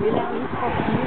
Ele é muito fofinho.